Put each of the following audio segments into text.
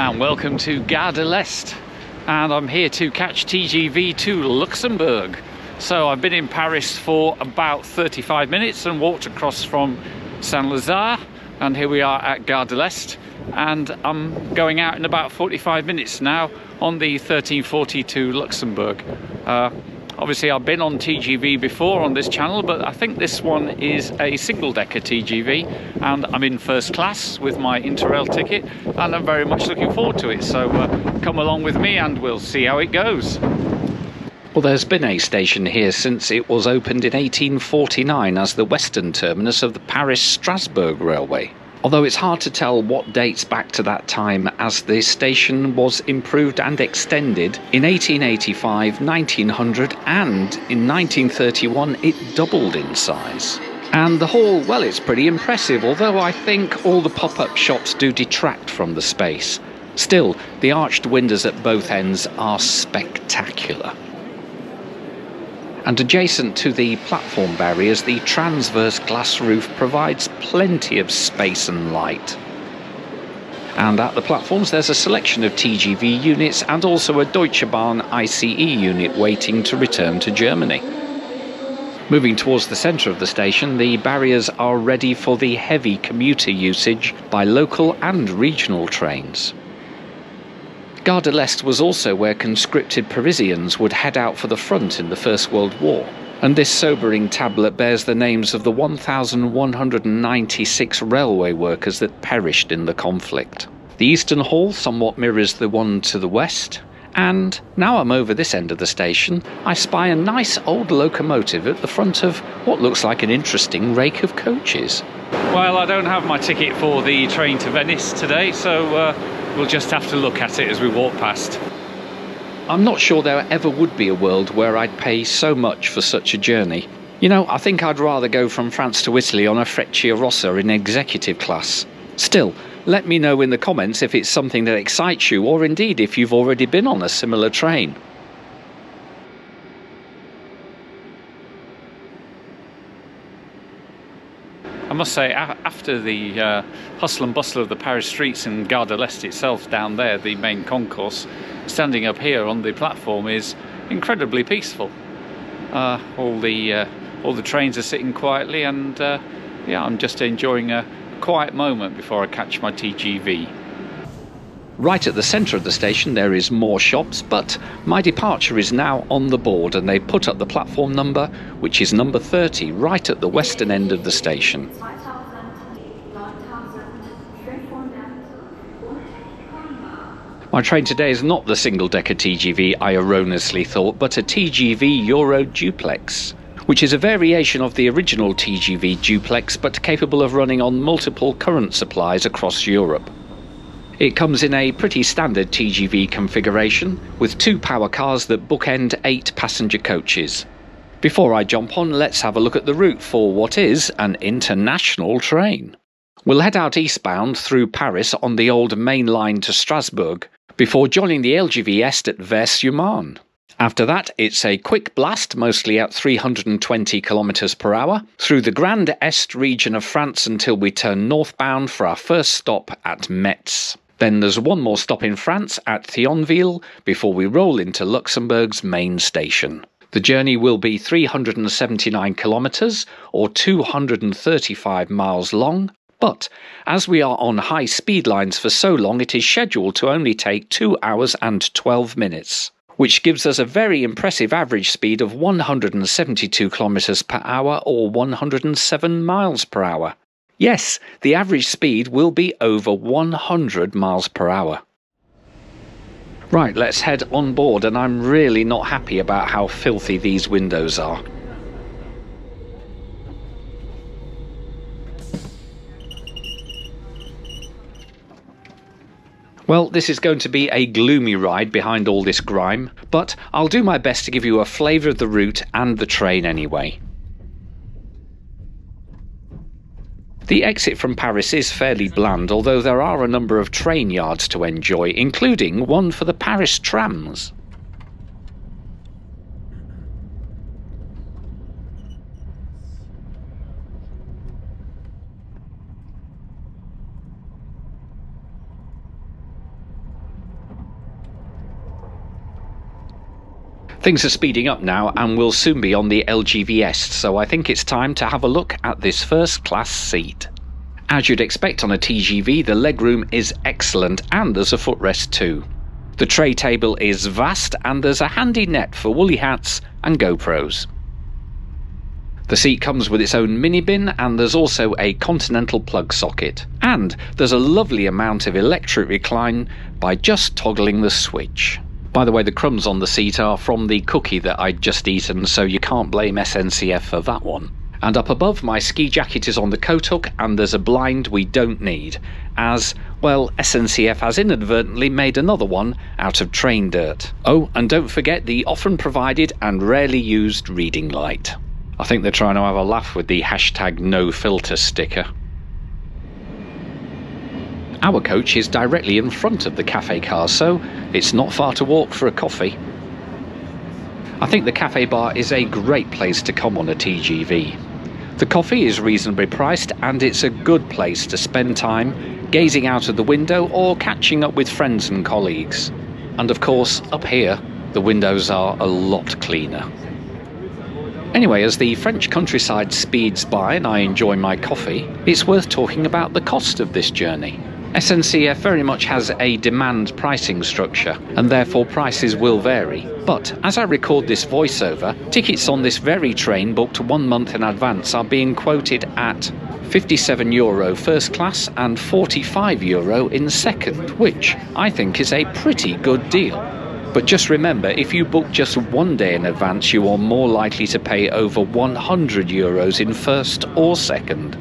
and welcome to Gare de l'Est and I'm here to catch TGV to Luxembourg. So I've been in Paris for about 35 minutes and walked across from Saint-Lazare and here we are at Gare de l'Est and I'm going out in about 45 minutes now on the 1340 to Luxembourg. Uh, Obviously, I've been on TGV before on this channel, but I think this one is a single-decker TGV, and I'm in first class with my Interrail ticket, and I'm very much looking forward to it. So uh, come along with me, and we'll see how it goes. Well, there's been a station here since it was opened in 1849 as the western terminus of the Paris-Strasbourg Railway although it's hard to tell what dates back to that time as the station was improved and extended in 1885, 1900 and in 1931 it doubled in size. And the hall, well, it's pretty impressive, although I think all the pop-up shops do detract from the space. Still, the arched windows at both ends are spectacular and adjacent to the platform barriers, the transverse glass roof provides plenty of space and light. And at the platforms, there's a selection of TGV units and also a Deutsche Bahn ICE unit waiting to return to Germany. Moving towards the centre of the station, the barriers are ready for the heavy commuter usage by local and regional trains. Gare de l'Est was also where conscripted Parisians would head out for the front in the First World War, and this sobering tablet bears the names of the 1,196 railway workers that perished in the conflict. The Eastern Hall somewhat mirrors the one to the west, and now I'm over this end of the station, I spy a nice old locomotive at the front of what looks like an interesting rake of coaches. Well, I don't have my ticket for the train to Venice today, so uh, We'll just have to look at it as we walk past. I'm not sure there ever would be a world where I'd pay so much for such a journey. You know, I think I'd rather go from France to Italy on a Frecciarossa in executive class. Still, let me know in the comments if it's something that excites you or indeed if you've already been on a similar train. Must say, after the uh, hustle and bustle of the Paris streets and Gare de l'Est itself down there, the main concourse, standing up here on the platform is incredibly peaceful. Uh, all the uh, all the trains are sitting quietly, and uh, yeah, I'm just enjoying a quiet moment before I catch my TGV. Right at the centre of the station there is more shops, but my departure is now on the board and they put up the platform number, which is number 30, right at the western end of the station. My train today is not the single-decker TGV I erroneously thought, but a TGV Euro Duplex which is a variation of the original TGV duplex but capable of running on multiple current supplies across Europe. It comes in a pretty standard TGV configuration with two power cars that bookend eight passenger coaches. Before I jump on, let's have a look at the route for what is an international train. We'll head out eastbound through Paris on the old main line to Strasbourg before joining the LGV Est at Vaires-sur-Marne. After that, it's a quick blast, mostly at 320 km per hour, through the Grand Est region of France until we turn northbound for our first stop at Metz. Then there's one more stop in France at Thionville before we roll into Luxembourg's main station. The journey will be 379 kilometres or 235 miles long, but as we are on high speed lines for so long, it is scheduled to only take 2 hours and 12 minutes, which gives us a very impressive average speed of 172 kilometres per hour or 107 miles per hour. Yes, the average speed will be over 100 miles per hour. Right, let's head on board and I'm really not happy about how filthy these windows are. Well, this is going to be a gloomy ride behind all this grime, but I'll do my best to give you a flavour of the route and the train anyway. The exit from Paris is fairly bland, although there are a number of train yards to enjoy, including one for the Paris trams. Things are speeding up now and we'll soon be on the LGV Est, so I think it's time to have a look at this first class seat. As you'd expect on a TGV, the legroom is excellent and there's a footrest too. The tray table is vast and there's a handy net for woolly hats and GoPros. The seat comes with its own mini bin and there's also a continental plug socket. And there's a lovely amount of electric recline by just toggling the switch. By the way, the crumbs on the seat are from the cookie that I'd just eaten, so you can't blame SNCF for that one. And up above, my ski jacket is on the coat hook, and there's a blind we don't need, as, well, SNCF has inadvertently made another one out of train dirt. Oh, and don't forget the often provided and rarely used reading light. I think they're trying to have a laugh with the hashtag no filter sticker. Our coach is directly in front of the cafe car, so it's not far to walk for a coffee. I think the cafe bar is a great place to come on a TGV. The coffee is reasonably priced and it's a good place to spend time gazing out of the window or catching up with friends and colleagues. And of course, up here, the windows are a lot cleaner. Anyway, as the French countryside speeds by and I enjoy my coffee, it's worth talking about the cost of this journey. SNCF very much has a demand pricing structure, and therefore prices will vary. But as I record this voiceover, tickets on this very train booked one month in advance are being quoted at 57 euro first class and 45 euro in second, which I think is a pretty good deal. But just remember, if you book just one day in advance, you are more likely to pay over 100 euros in first or second.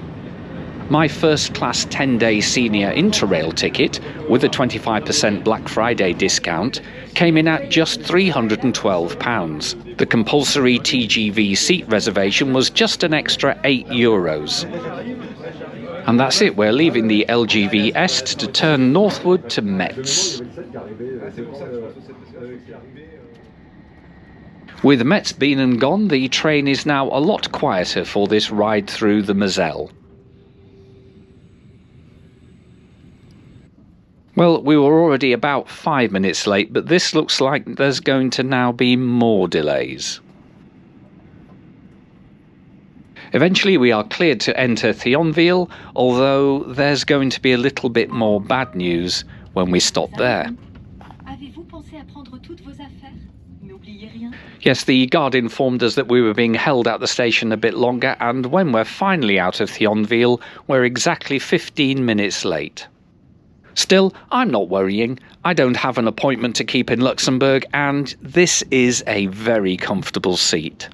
My first class 10 day senior Interrail ticket with a 25% Black Friday discount came in at just £312. The compulsory TGV seat reservation was just an extra 8 euros. And that's it, we're leaving the LGV Est to turn northward to Metz. With Metz been and gone, the train is now a lot quieter for this ride through the Moselle. Well, we were already about five minutes late, but this looks like there's going to now be more delays. Eventually, we are cleared to enter Thionville, although there's going to be a little bit more bad news when we stop there. Yes, the guard informed us that we were being held at the station a bit longer, and when we're finally out of Thionville, we're exactly 15 minutes late. Still, I'm not worrying. I don't have an appointment to keep in Luxembourg, and this is a very comfortable seat.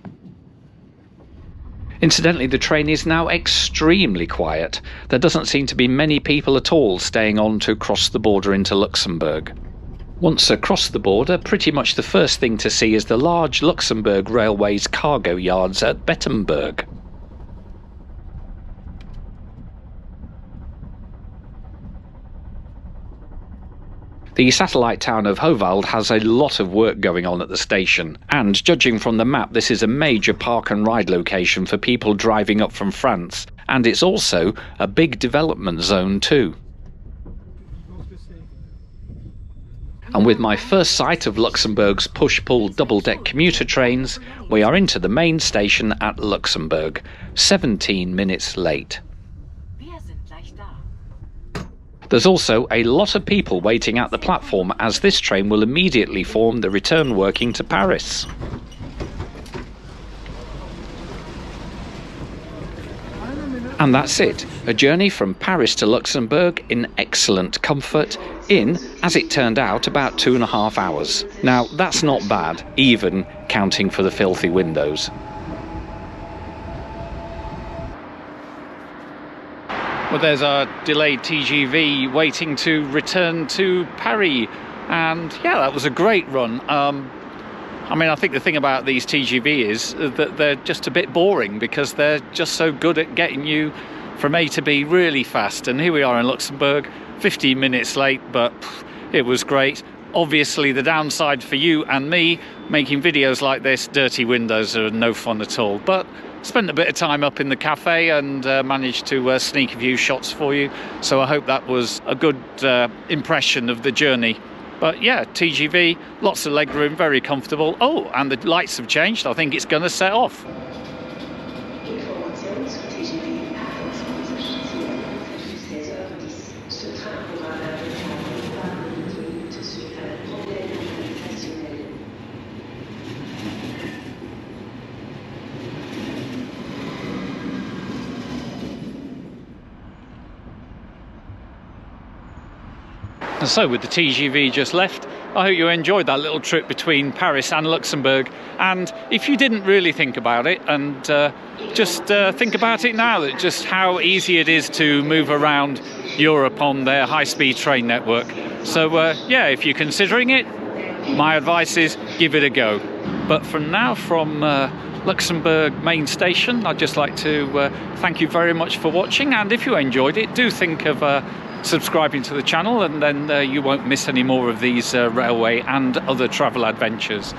Incidentally, the train is now extremely quiet. There doesn't seem to be many people at all staying on to cross the border into Luxembourg. Once across the border, pretty much the first thing to see is the large Luxembourg Railways cargo yards at Bettembourg. The satellite town of Howald has a lot of work going on at the station, and judging from the map, this is a major park and ride location for people driving up from France, and it's also a big development zone too. And with my first sight of Luxembourg's push pull double deck commuter trains, we are into the main station at Luxembourg, 17 minutes late. There's also a lot of people waiting at the platform as this train will immediately form the return working to Paris. And that's it. A journey from Paris to Luxembourg in excellent comfort in, as it turned out, about two and a half hours. Now, that's not bad, even counting for the filthy windows. Well, there's a delayed TGV waiting to return to Paris. And yeah, that was a great run. Um, I mean, I think the thing about these TGV is that they're just a bit boring because they're just so good at getting you from A to B really fast. And here we are in Luxembourg, 15 minutes late, but it was great. Obviously, the downside for you and me making videos like this, dirty windows are no fun at all. But spent a bit of time up in the cafe and uh, managed to uh, sneak a few shots for you. So I hope that was a good uh, impression of the journey But yeah, TGV, lots of legroom, very comfortable. Oh, and the lights have changed. I think it's going to set off. And so, with the TGV just left, I hope you enjoyed that little trip between Paris and Luxembourg. And if you didn't really think about it, and uh, just uh, think about it now, that just how easy it is to move around Europe on their high-speed train network. So, uh, yeah, if you're considering it, my advice is give it a go. But from now, from uh, Luxembourg main station, I'd just like to uh, thank you very much for watching. And if you enjoyed it, do think of uh, subscribing to the channel, and then uh, you won't miss any more of these uh, railway and other travel adventures.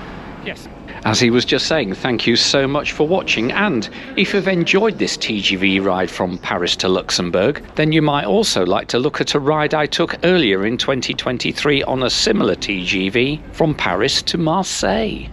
Yes. As he was just saying, thank you so much for watching. And if you've enjoyed this TGV ride from Paris to Luxembourg, then you might also like to look at a ride I took earlier in 2023 on a similar TGV from Paris to Marseille.